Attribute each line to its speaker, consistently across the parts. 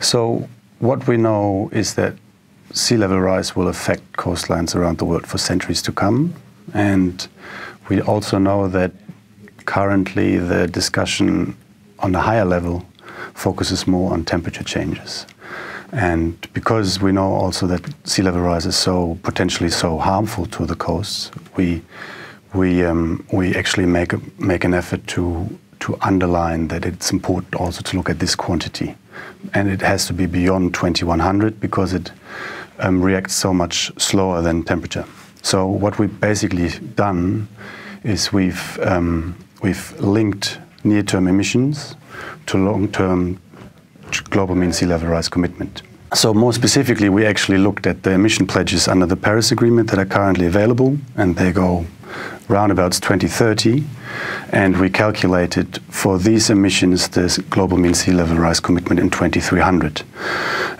Speaker 1: So what we know is that sea level rise will affect coastlines around the world for centuries to come. And we also know that currently the discussion on the higher level focuses more on temperature changes. And because we know also that sea level rise is so potentially so harmful to the coasts, we we um, we actually make a, make an effort to to underline that it's important also to look at this quantity, and it has to be beyond 2100 because it um, reacts so much slower than temperature. So what we've basically done is we've um, we've linked near-term emissions to long-term global mean sea level rise commitment. So more specifically, we actually looked at the emission pledges under the Paris Agreement that are currently available, and they go roundabouts 2030. And we calculated for these emissions the global mean sea level rise commitment in 2300.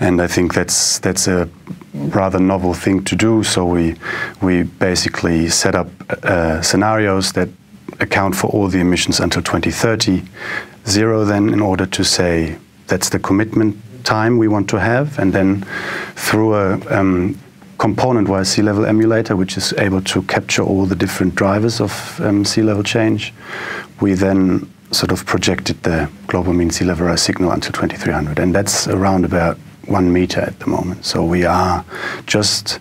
Speaker 1: And I think that's that's a rather novel thing to do. So we we basically set up uh, scenarios that account for all the emissions until 2030, zero then in order to say that's the commitment time we want to have, and then through a um, component-wise sea level emulator, which is able to capture all the different drivers of um, sea level change, we then sort of projected the global mean sea level rise signal until 2300, and that's around about one meter at the moment. So we are just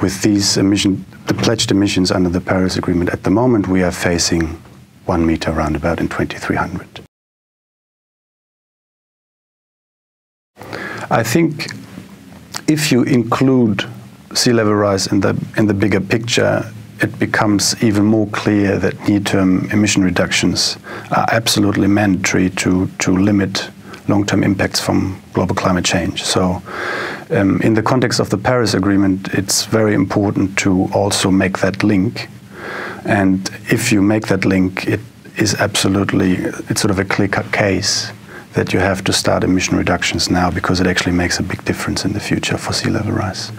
Speaker 1: with these emission, the pledged emissions under the Paris Agreement at the moment, we are facing one meter roundabout in 2300. I think if you include sea level rise in the in the bigger picture, it becomes even more clear that near-term emission reductions are absolutely mandatory to to limit long-term impacts from global climate change. So, um, in the context of the Paris Agreement, it's very important to also make that link. And if you make that link, it is absolutely it's sort of a clear-cut case that you have to start emission reductions now because it actually makes a big difference in the future for sea level rise.